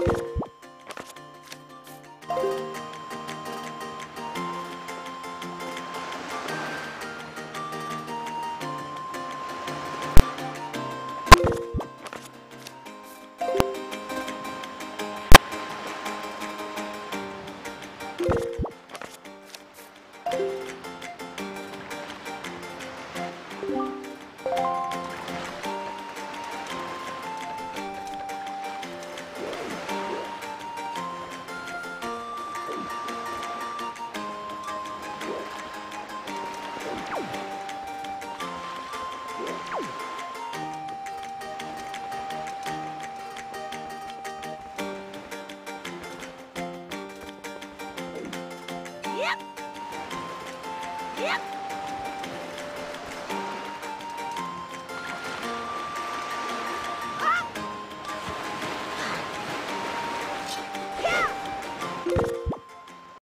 you 停！